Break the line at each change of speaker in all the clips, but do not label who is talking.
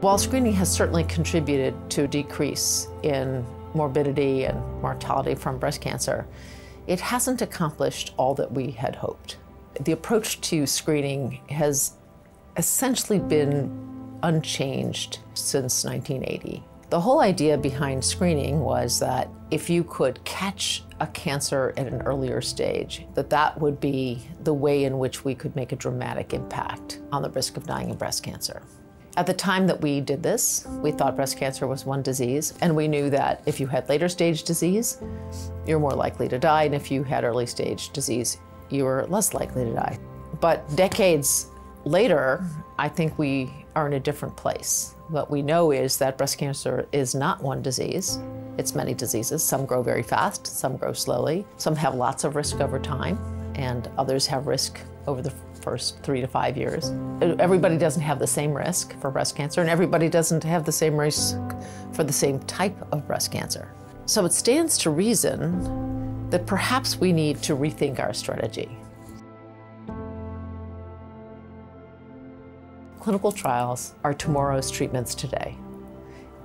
While screening has certainly contributed to a decrease in morbidity and mortality from breast cancer, it hasn't accomplished all that we had hoped. The approach to screening has essentially been unchanged since 1980. The whole idea behind screening was that if you could catch a cancer at an earlier stage, that that would be the way in which we could make a dramatic impact on the risk of dying of breast cancer. At the time that we did this, we thought breast cancer was one disease, and we knew that if you had later stage disease, you're more likely to die, and if you had early stage disease, you were less likely to die. But decades later, I think we are in a different place. What we know is that breast cancer is not one disease. It's many diseases. Some grow very fast, some grow slowly. Some have lots of risk over time, and others have risk over the first three to five years. Everybody doesn't have the same risk for breast cancer, and everybody doesn't have the same risk for the same type of breast cancer. So it stands to reason that perhaps we need to rethink our strategy. Clinical trials are tomorrow's treatments today.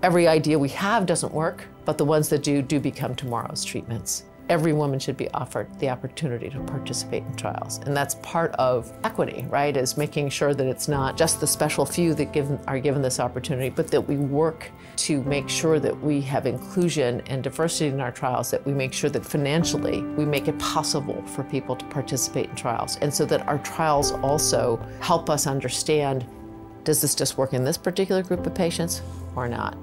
Every idea we have doesn't work, but the ones that do do become tomorrow's treatments. Every woman should be offered the opportunity to participate in trials. And that's part of equity, right? Is making sure that it's not just the special few that give, are given this opportunity, but that we work to make sure that we have inclusion and diversity in our trials, that we make sure that financially we make it possible for people to participate in trials. And so that our trials also help us understand does this just work in this particular group of patients or not?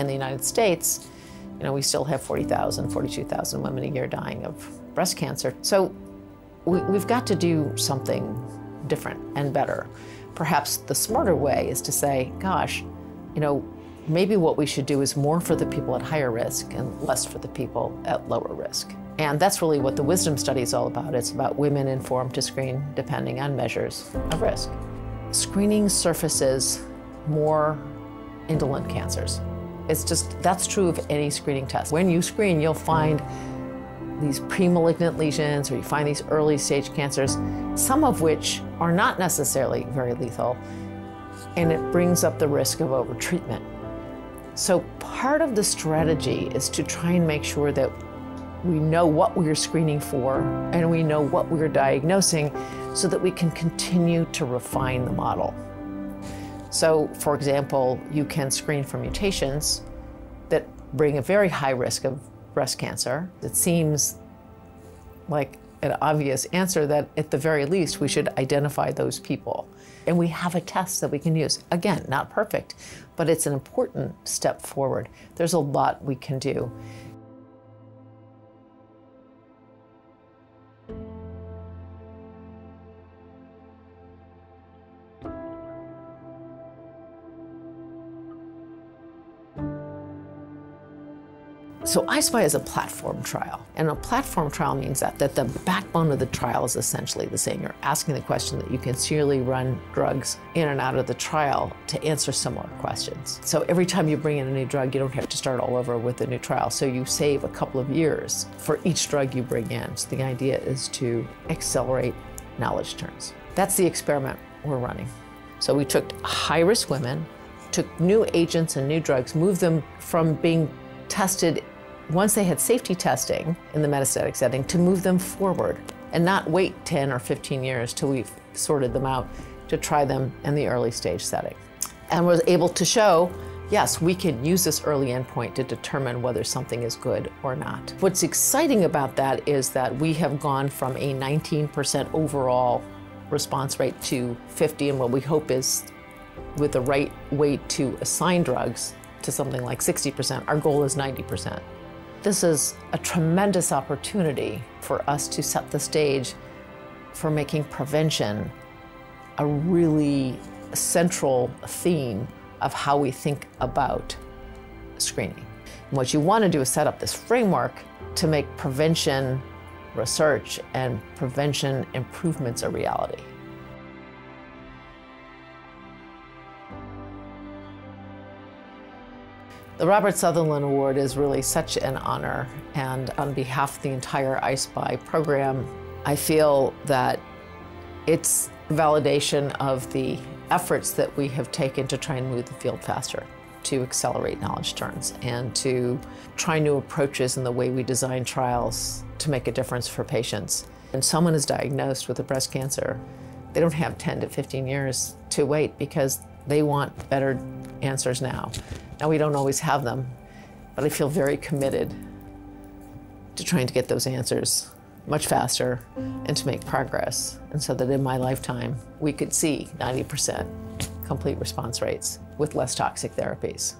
In the United States, you know, we still have 40,000, 42,000 women a year dying of breast cancer. So we, we've got to do something different and better. Perhaps the smarter way is to say, gosh, you know, maybe what we should do is more for the people at higher risk and less for the people at lower risk. And that's really what the wisdom study is all about. It's about women informed to screen depending on measures of risk. Screening surfaces more indolent cancers. It's just, that's true of any screening test. When you screen, you'll find these pre-malignant lesions or you find these early stage cancers, some of which are not necessarily very lethal, and it brings up the risk of overtreatment. So part of the strategy is to try and make sure that we know what we're screening for and we know what we're diagnosing so that we can continue to refine the model. So, for example, you can screen for mutations that bring a very high risk of breast cancer. It seems like an obvious answer that at the very least we should identify those people. And we have a test that we can use. Again, not perfect, but it's an important step forward. There's a lot we can do. So I-SPY is a platform trial, and a platform trial means that, that the backbone of the trial is essentially the same. You're asking the question that you can serially run drugs in and out of the trial to answer similar questions. So every time you bring in a new drug, you don't have to start all over with a new trial. So you save a couple of years for each drug you bring in. So the idea is to accelerate knowledge turns. That's the experiment we're running. So we took high-risk women, took new agents and new drugs, moved them from being tested once they had safety testing in the metastatic setting, to move them forward and not wait 10 or 15 years till we've sorted them out to try them in the early stage setting. And was able to show, yes, we can use this early endpoint to determine whether something is good or not. What's exciting about that is that we have gone from a 19% overall response rate to 50, and what we hope is with the right way to assign drugs to something like 60%. Our goal is 90%. This is a tremendous opportunity for us to set the stage for making prevention a really central theme of how we think about screening. And what you want to do is set up this framework to make prevention research and prevention improvements a reality. The Robert Sutherland Award is really such an honor, and on behalf of the entire I-SPY program, I feel that it's validation of the efforts that we have taken to try and move the field faster, to accelerate knowledge turns, and to try new approaches in the way we design trials to make a difference for patients. When someone is diagnosed with a breast cancer, they don't have 10 to 15 years to wait because they want better answers now. Now, we don't always have them, but I feel very committed to trying to get those answers much faster and to make progress. And so that in my lifetime, we could see 90% complete response rates with less toxic therapies.